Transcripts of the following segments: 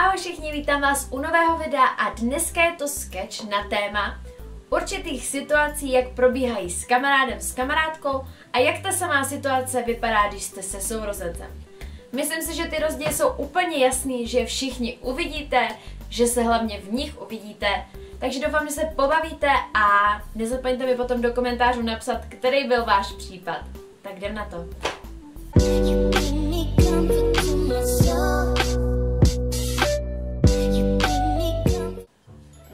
Ahoj všichni, vítám vás u nového videa a dneska je to sketch na téma určitých situací, jak probíhají s kamarádem, s kamarádkou a jak ta samá situace vypadá, když jste se sourozencem. Myslím si, že ty rozdíly jsou úplně jasný, že všichni uvidíte, že se hlavně v nich uvidíte, takže doufám, že se pobavíte a nezapomeňte mi potom do komentářů napsat, který byl váš případ. Tak jdem na to.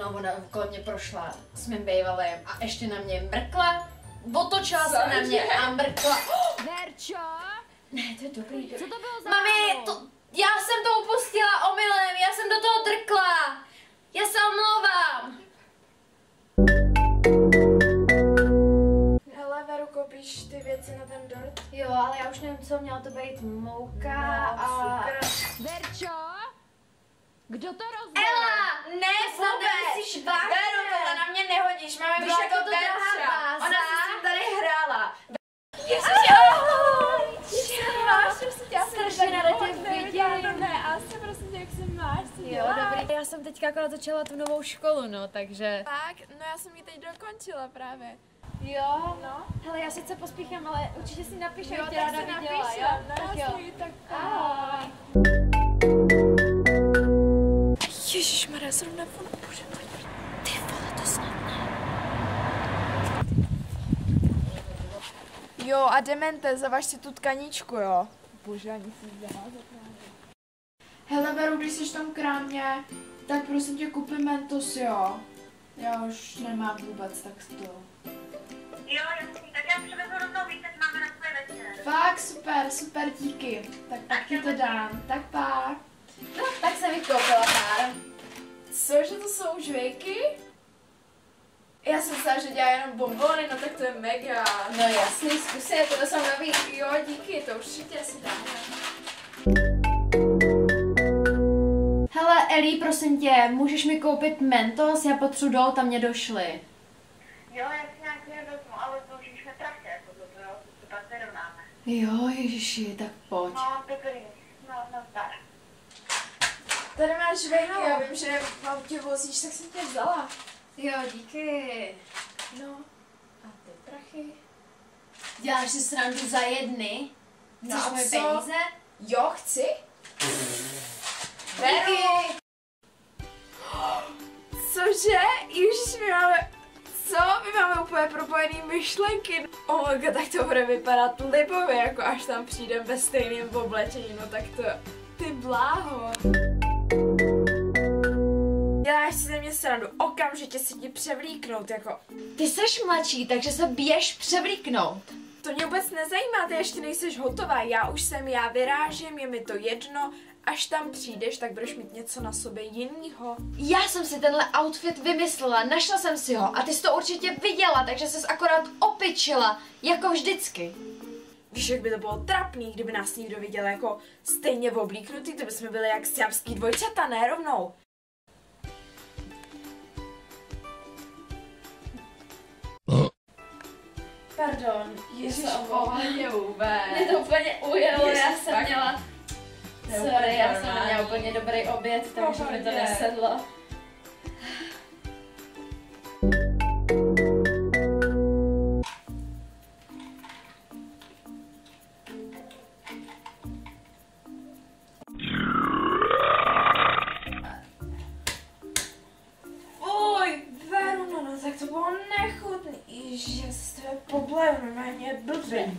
No, ona kolem mě prošla s mým bejvalem a ještě na mě mrkla. Otočila se na mě a mrkla. Verčo? Ne, to je dobrý. Co to bylo za Mami, to, já jsem to upustila omylem, já jsem do toho drkla. Já se omlouvám. Hele, Veru, koupíš ty věci na ten dort? Jo, ale já už nevím, co mělo to být mouka No, a... cukr. Verčo? Kdo to rozbil? Ela, ne, snad nemyslíš vážně. Veru, tohle na mě nehodíš, máme víš jako to drahá báza. Ona se s tím tady hrála. Strašně ráda tě vidím. Ne, a se prosím tě, jak se máš, Jo, dobrý. Já jsem teďka akorát začala tu novou školu, no, takže... Tak, no já jsem ji teď dokončila právě. Jo, No. hele, já sice pospíchám, ale určitě si napíšu, Jo, tě ráda viděla, jo? no Tak jo. Zrovna on, bože můj. Ty vole, to snad ne. Jo, a demente, zavaž si tu tkaničku, jo. Bože, ani si zamázat Hele, Veru, když jsi v tom krámě, tak prosím tě, kupi Mentos, jo. Já už nemám vůbec tak to. Jo, jasný, tak já přivezu rovnou víc, máme na svůj večer. Fakt, super, super, díky. Tak pak ti to dám. Tak pak. Dělá jenom bombony, no tak to je mega. No jasný, zkus je, to jsou nový. Jo, díky, to určitě si dáme. Hele, Eli, prosím tě, můžeš mi koupit Mentos? Já potřebuji dolů, tam mě došly. Jo, já si nějaký vezmu, ale dlužíš mi prachy, jako to, to jo, to pak vyrovnáme. Jo, ježiši, tak pojď. No, dobrý, no, no, tak. Tady máš žvejky, já vím, že mám tě vozíš, tak jsem tě vzala. Jo, díky. No, a ty prachy? Děláš si srandu za jedny? No Chceš a moje co? peníze? Jo, chci. Díky. Cože? Ježiš, my máme... Co? My máme úplně propojený myšlenky. Oh my god, tak to bude vypadat libově, jako až tam přijdem ve stejném oblečení, no tak to... Ty bláho. Děláš si ze mě srandu, okamžitě si ti převlíknout, jako... Ty seš mladší, takže se běž převlíknout. To mě vůbec nezajímá, ty ještě nejseš hotová, já už jsem, já vyrážím, je mi to jedno, až tam přijdeš, tak budeš mít něco na sobě jinýho. Já jsem si tenhle outfit vymyslela, našla jsem si ho a ty jsi to určitě viděla, takže ses akorát opičila, jako vždycky. Víš, jak by to bylo trapný, kdyby nás někdo viděl jako stejně oblíknutý, to bychom byli jak siamský dvojčata, ne rovnou. Pardon, ježiš, pohodě vůbec. Mě to úplně ujelo, Ježiš, já jsem fakt. měla... Sorry, já jsem měla úplně dobrý oběd, takže mi to nesedlo.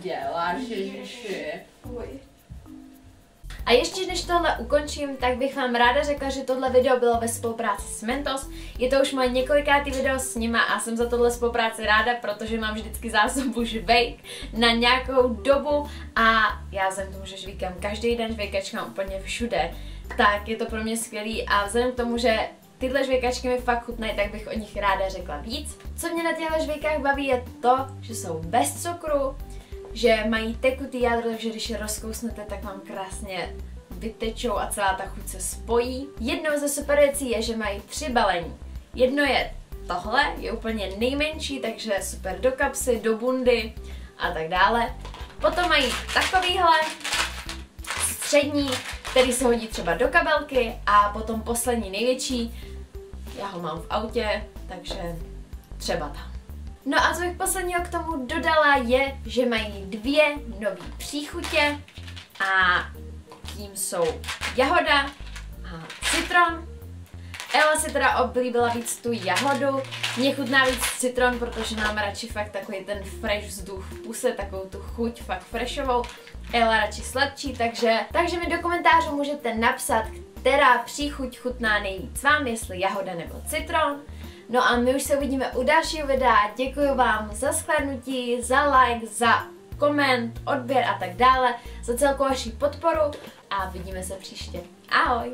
Děláš, Ježiši? A ještě než tohle ukončím, tak bych vám ráda řekla, že tohle video bylo ve spolupráci s Mentos. Je to už moje několikátý video s nima a jsem za tohle spolupráci ráda, protože mám vždycky zásobu žvejk na nějakou dobu a já jsem tomu, že žvíkám každý den, žvejkačkám úplně všude, tak je to pro mě skvělý a vzhledem k tomu, že tyhle žvejkačky mi fakt chutnají, tak bych o nich ráda řekla víc. Co mě na těchto žvejkách baví je to, že jsou bez cukru, že mají tekutý jádro, takže když je rozkousnete, tak vám krásně vytečou a celá ta chuť se spojí. Jednou ze super věcí je, že mají tři balení. Jedno je tohle, je úplně nejmenší, takže super do kapsy, do bundy a tak dále. Potom mají takovýhle střední, který se hodí třeba do kabelky a potom poslední největší, já ho mám v autě, takže třeba tam. No a co bych posledního k tomu dodala je, že mají dvě nové příchutě a tím jsou jahoda a citron. Ela si teda oblíbila víc tu jahodu, mě chutná víc citron, protože nám radši fakt takový ten fresh vzduch v puse, takovou tu chuť fakt freshovou. Ela radši sladčí, takže, takže mi do komentářů můžete napsat, která příchuť chutná nejvíc vám, jestli jahoda nebo citron. No a my už se uvidíme u dalšího videa. Děkuji vám za shlédnutí, za like, za koment, odběr a tak dále, za celkou vaši podporu a vidíme se příště. Ahoj!